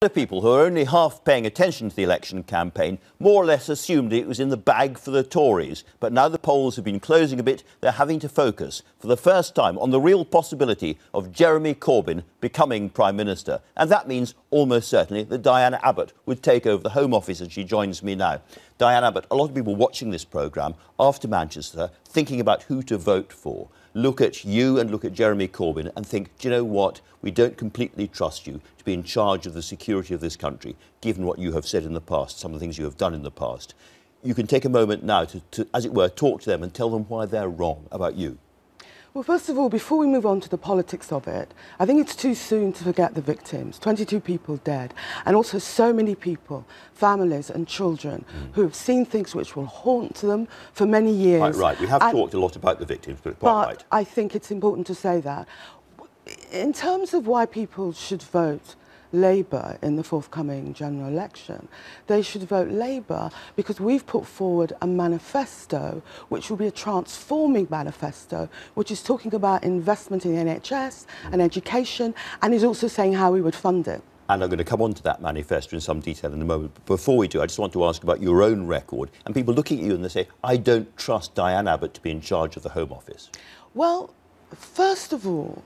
of people who are only half paying attention to the election campaign more or less assumed it was in the bag for the Tories. But now the polls have been closing a bit, they're having to focus for the first time on the real possibility of Jeremy Corbyn becoming Prime Minister. And that means almost certainly that Diane Abbott would take over the Home Office, and she joins me now. Diane Abbott, a lot of people watching this programme after Manchester thinking about who to vote for look at you and look at Jeremy Corbyn and think, do you know what? We don't completely trust you to be in charge of the security of this country, given what you have said in the past, some of the things you have done in the past. You can take a moment now to, to as it were, talk to them and tell them why they're wrong about you. Well, first of all, before we move on to the politics of it, I think it's too soon to forget the victims 22 people dead, and also so many people, families and children, mm. who have seen things which will haunt them for many years. Quite right. We have and, talked a lot about the victims, but quite but right. I think it's important to say that. In terms of why people should vote, Labour in the forthcoming general election. They should vote Labour because we've put forward a manifesto which will be a transforming manifesto which is talking about investment in the NHS and education and is also saying how we would fund it. And I'm going to come on to that manifesto in some detail in a moment. But before we do, I just want to ask about your own record. And people looking at you and they say, I don't trust Diane Abbott to be in charge of the Home Office. Well, first of all,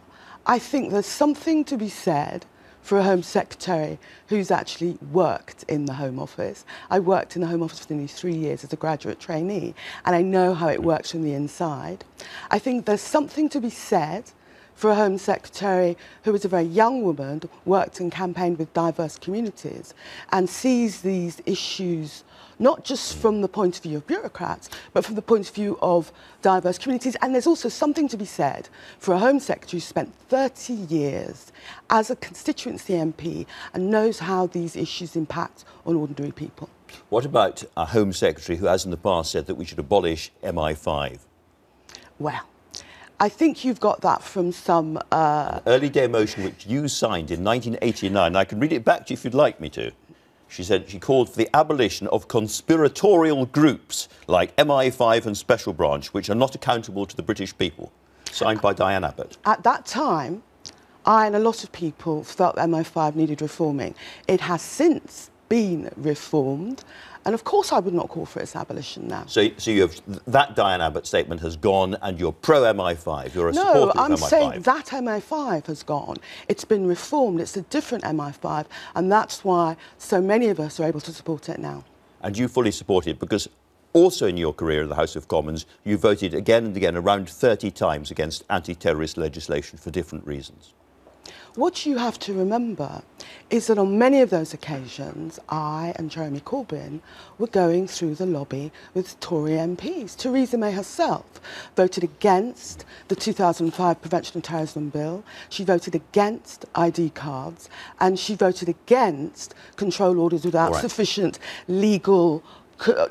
I think there's something to be said for a Home Secretary who's actually worked in the Home Office. I worked in the Home Office for nearly three years as a graduate trainee, and I know how it works from the inside. I think there's something to be said for a Home Secretary who is a very young woman, worked and campaigned with diverse communities, and sees these issues not just from the point of view of bureaucrats, but from the point of view of diverse communities. And there's also something to be said for a Home Secretary who spent 30 years as a constituency MP and knows how these issues impact on ordinary people. What about a Home Secretary who has in the past said that we should abolish MI5? Well, I think you've got that from some... Uh... Early day motion which you signed in 1989. I can read it back to you if you'd like me to. She said she called for the abolition of conspiratorial groups like MI5 and Special Branch, which are not accountable to the British people. Signed by Diane Abbott. At that time, I and a lot of people felt MI5 needed reforming. It has since been reformed. And of course, I would not call for its abolition now. So, so you have that Diane Abbott statement has gone, and you're pro MI5. You're a no, supporter I'm of MI5. No, I'm saying that MI5 has gone. It's been reformed. It's a different MI5, and that's why so many of us are able to support it now. And you fully support it because also in your career in the House of Commons, you voted again and again, around 30 times, against anti-terrorist legislation for different reasons. What you have to remember is that on many of those occasions, I and Jeremy Corbyn were going through the lobby with Tory MPs. Theresa May herself voted against the 2005 Prevention of Terrorism Bill. She voted against ID cards and she voted against control orders without right. sufficient legal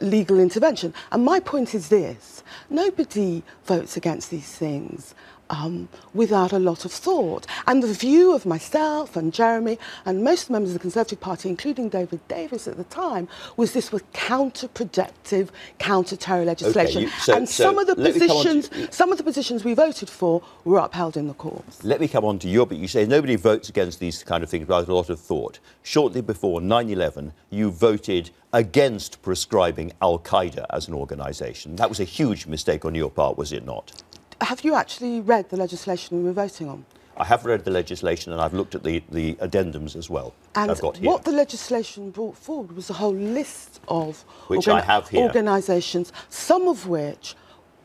legal intervention. And my point is this, nobody votes against these things um, without a lot of thought. And the view of myself and Jeremy and most members of the Conservative Party, including David Davis at the time, was this was counterproductive, counter-terror legislation. Okay, you, so, and so some of the positions, some of the positions we voted for were upheld in the courts. Let me come on to your bit. You say nobody votes against these kind of things without a lot of thought. Shortly before 9/11, you voted against prescribing Al Qaeda as an organisation. That was a huge mistake on your part, was it not? Have you actually read the legislation we were voting on? I have read the legislation and I've looked at the, the addendums as well. And what the legislation brought forward was a whole list of which I have here. organisations, some of which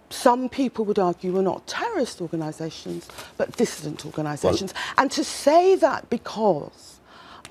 some people would argue were not terrorist organisations, but dissident organisations. Well, and to say that because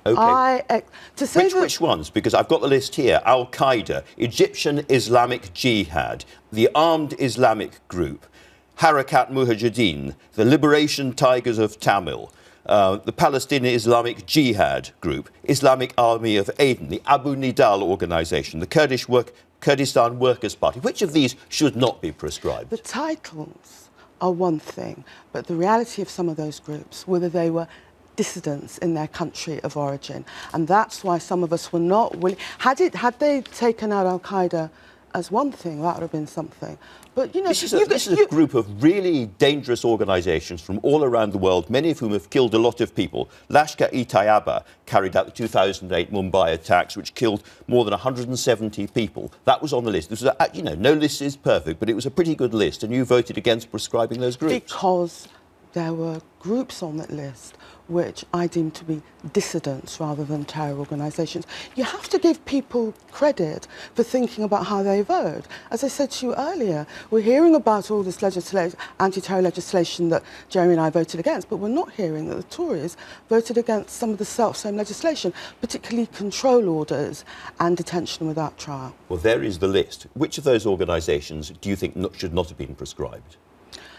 Okay. I, to say which, which ones? Because I've got the list here. Al Qaeda, Egyptian Islamic Jihad, the Armed Islamic Group, Harakat Mujahideen, the Liberation Tigers of Tamil, uh, the Palestinian Islamic Jihad Group, Islamic Army of Aden, the Abu Nidal Organization, the Kurdish Work, Kurdistan Workers' Party. Which of these should not be prescribed? The titles are one thing, but the reality of some of those groups, whether they were dissidents in their country of origin, and that's why some of us were not willing. Had it, had they taken out Al Qaeda as one thing, that would have been something. But you know, this is a, this is a group of really dangerous organisations from all around the world, many of whom have killed a lot of people. Lashkar-e-Taiba carried out the 2008 Mumbai attacks, which killed more than 170 people. That was on the list. This was, a, you know, no list is perfect, but it was a pretty good list, and you voted against prescribing those groups because there were groups on that list which I deem to be dissidents rather than terror organisations. You have to give people credit for thinking about how they vote. As I said to you earlier, we're hearing about all this anti-terror legislation that Jeremy and I voted against, but we're not hearing that the Tories voted against some of the self-same legislation, particularly control orders and detention without trial. Well, there is the list. Which of those organisations do you think not, should not have been prescribed?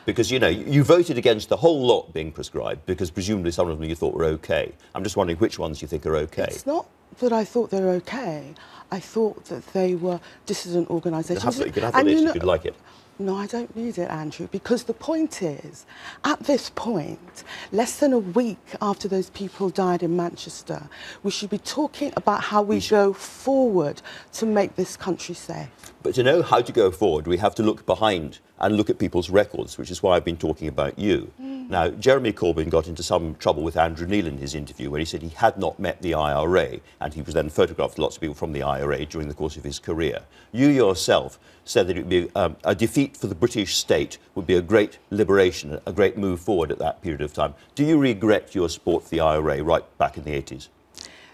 Because, you know, you voted against the whole lot being prescribed because presumably some of them you thought were okay. I'm just wondering which ones you think are okay. It's not that I thought they were okay. I thought that they were dissident organisations. You can have the list you know, if you'd like it. No, I don't need it, Andrew, because the point is, at this point, less than a week after those people died in Manchester, we should be talking about how we, we go forward to make this country safe. But to know how to go forward, we have to look behind and look at people's records, which is why I've been talking about you. Mm. Now, Jeremy Corbyn got into some trouble with Andrew Neil in his interview when he said he had not met the IRA, and he was then photographed lots of people from the IRA during the course of his career. You yourself said that it would be um, a defeat for the British state would be a great liberation, a great move forward at that period of time. Do you regret your support for the IRA right back in the 80s?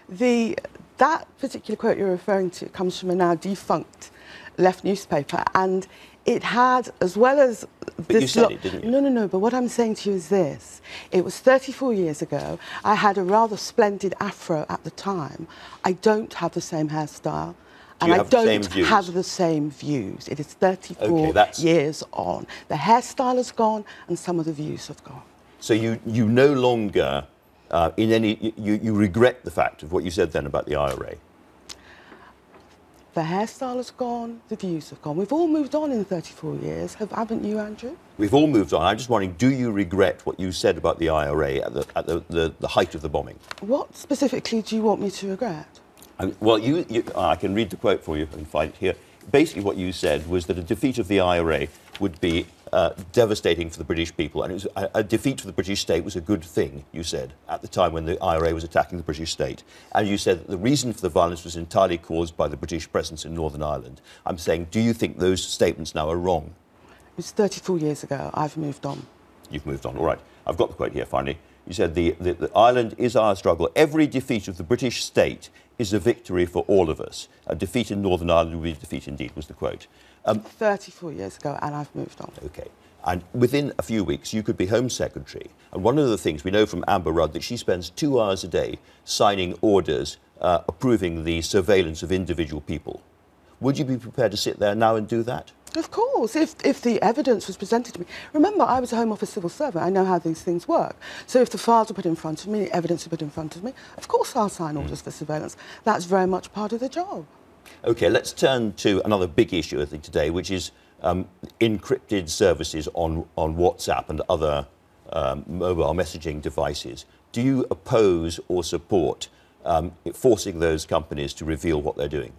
The, that particular quote you're referring to comes from a now defunct left newspaper, and it had, as well as but this. You said it, didn't you? No, no, no. But what I'm saying to you is this: it was 34 years ago. I had a rather splendid afro at the time. I don't have the same hairstyle. Do and I don't the have the same views. It is 34 okay, years on. The hairstyle has gone, and some of the views have gone. So you, you no longer, uh, in any, you, you regret the fact of what you said then about the IRA. The hairstyle has gone, the views have gone. We've all moved on in 34 years, have, haven't you, Andrew? We've all moved on. I'm just wondering, do you regret what you said about the IRA at the, at the, the, the height of the bombing? What specifically do you want me to regret? I well, you, you, ah, I can read the quote for you and find it here. Basically, what you said was that a defeat of the IRA would be uh, devastating for the British people, and it was a, a, defeat for the British state was a good thing. You said at the time when the IRA was attacking the British state, and you said that the reason for the violence was entirely caused by the British presence in Northern Ireland. I'm saying, do you think those statements now are wrong? It was 34 years ago. I've moved on. You've moved on. All right. I've got the quote here. Finally, you said the, the, the Ireland is our struggle. Every defeat of the British state is a victory for all of us. A defeat in Northern Ireland will be a defeat indeed. Was the quote. Um, 34 years ago, and I've moved on. Okay. And within a few weeks, you could be Home Secretary. And one of the things we know from Amber Rudd that she spends two hours a day signing orders uh, approving the surveillance of individual people. Would you be prepared to sit there now and do that? Of course, if, if the evidence was presented to me. Remember, I was a Home Office civil servant. I know how these things work. So if the files are put in front of me, the evidence are put in front of me, of course I'll sign orders mm. for surveillance. That's very much part of the job. OK, let's turn to another big issue, I think, today, which is um, encrypted services on, on WhatsApp and other um, mobile messaging devices. Do you oppose or support um, forcing those companies to reveal what they're doing?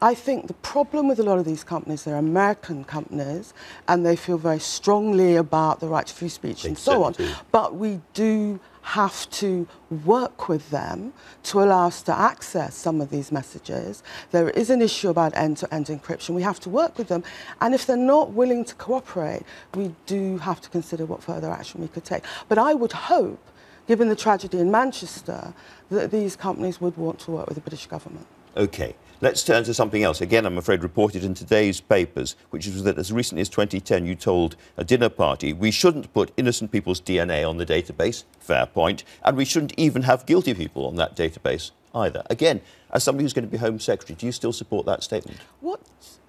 I think the problem with a lot of these companies, they're American companies, and they feel very strongly about the right to free speech and so on. But we do have to work with them to allow us to access some of these messages. There is an issue about end-to-end -end encryption. We have to work with them. And if they're not willing to cooperate, we do have to consider what further action we could take. But I would hope, given the tragedy in Manchester, that these companies would want to work with the British government. Okay. Let's turn to something else. Again, I'm afraid reported in today's papers, which is that as recently as 2010, you told a dinner party we shouldn't put innocent people's DNA on the database. Fair point. And we shouldn't even have guilty people on that database either. Again, as somebody who's going to be Home Secretary, do you still support that statement? What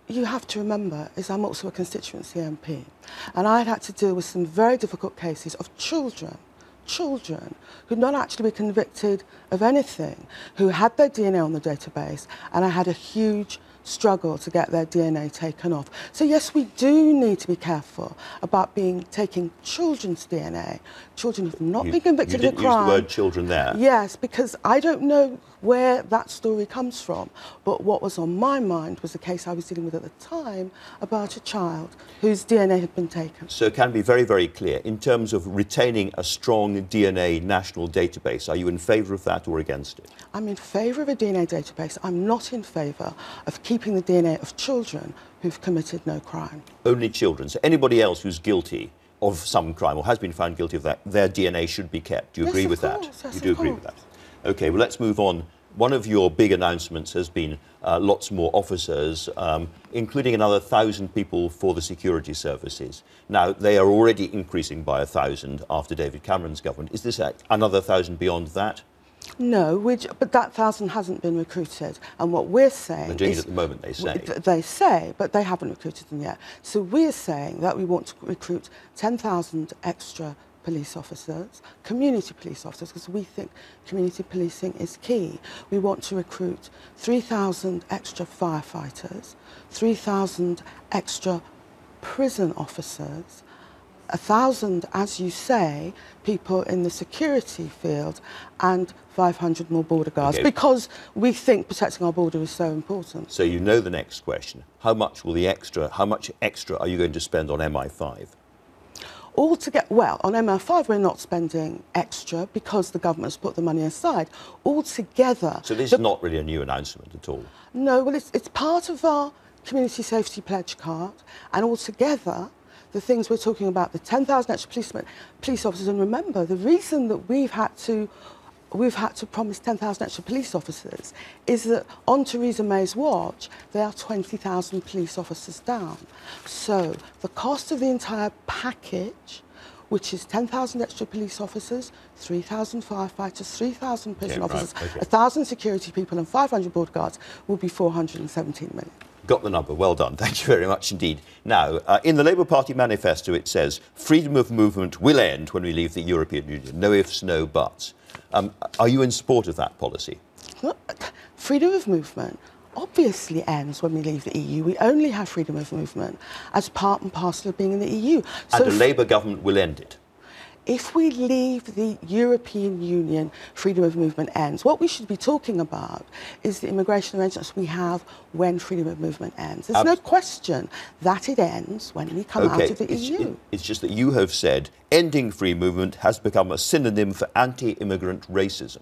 you have to remember is I'm also a constituency MP, and I'd had to deal with some very difficult cases of children children who'd not actually been convicted of anything, who had their DNA on the database, and I had a huge struggle to get their DNA taken off. So yes, we do need to be careful about being taking children's DNA. Children have not You- been convicted you of a didn't use crime. the word children there. Yes, because I don't know where that story comes from. But what was on my mind was a case I was dealing with at the time about a child whose DNA had been taken. So it can be very, very clear in terms of retaining a strong DNA national database. Are you in favour of that or against it? I'm in favour of a DNA database. I'm not in favour of keeping the DNA of children who've committed no crime. Only children. So anybody else who's guilty of some crime or has been found guilty of that, their DNA should be kept. Do you Yes, agree with that? yes, you do agree with that? Okay, well, let's move on. One of your big announcements has been uh, lots more officers, um, including another thousand people for the security services. Now, they are already increasing by a thousand after David Cameron's government. Is this another thousand beyond that? No, which, but that thousand hasn't been recruited. And what we're saying They're doing is, it at the moment, they say. They say, but they haven't recruited them yet. So we're saying that we want to recruit 10,000 extra police officers, community police officers, because we think community policing is key. We want to recruit 3,000 extra firefighters, 3,000 extra prison officers, a thousand, as you say, people in the security field, and 500 more border guards, Okay. because we think protecting our border is so important. So you know the next question. How much will the extra, how much extra are you going to spend on MI5? Altogether, well, on MI5 we're not spending extra because the government has put the money aside. Altogether, So this the- is not really a new announcement at all. No, well, it's, it's part of our community safety pledge card, and altogether, the things we're talking about, the 10,000 extra policemen, police officers, and remember, the reason that we've had to we've had to promise 10,000 extra police officers is that on Theresa May's watch, there are 20,000 police officers down. So the cost of the entire package, which is 10,000 extra police officers, 3,000 firefighters, 3,000 prison Yeah, right, officers, okay. 1,000 security people and 500 border guards will be 417 million. Got the number. Well done. Thank you very much indeed. Now, uh, in the Labour Party manifesto, it says freedom of movement will end when we leave the European Union. No ifs, no buts. Um, are you in support of that policy? Look, Freedom of movement obviously ends when we leave the EU. We only have freedom of movement as part and parcel of being in the EU. And a Labour government will end it. If we leave the European Union, freedom of movement ends. What we should be talking about is the immigration arrangements we have when freedom of movement ends. There's no question that it ends when we come out of the it's, EU. it's just that you have said ending free movement has become a synonym for anti-immigrant racism,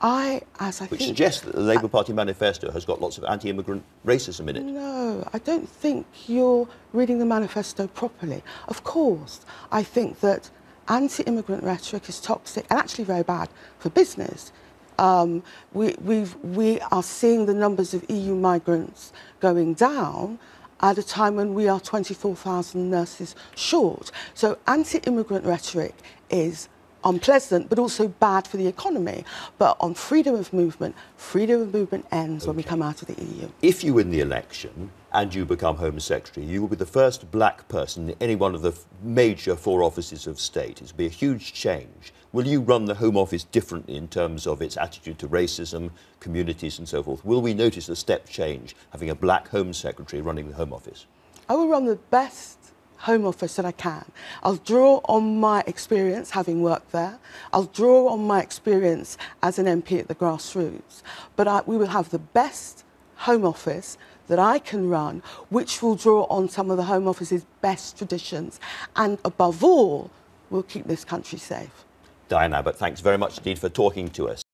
I, as I which think, suggests that the Labour Party manifesto has got lots of anti-immigrant racism in it. No, I don't think you're reading the manifesto properly. Of course, I think that anti-immigrant rhetoric is toxic and actually very bad for business. Um, we, we've, we are seeing the numbers of EU migrants going down at a time when we are 24,000 nurses short. So anti-immigrant rhetoric is unpleasant, but also bad for the economy. But on freedom of movement, freedom of movement ends when we come out of the EU. If you win the election and you become Home Secretary, you will be the first black person in any one of the major four offices of state. It will be a huge change. Will you run the Home Office differently in terms of its attitude to racism, communities, and so forth? Will we notice a step change having a black Home Secretary running the Home Office? I will run the best home office that I can. I'll draw on my experience having worked there. I'll draw on my experience as an MP at the grassroots. But I, we will have the best home office that I can run, which will draw on some of the home office's best traditions. And above all, will keep this country safe. Diane Abbott, thanks very much indeed for talking to us.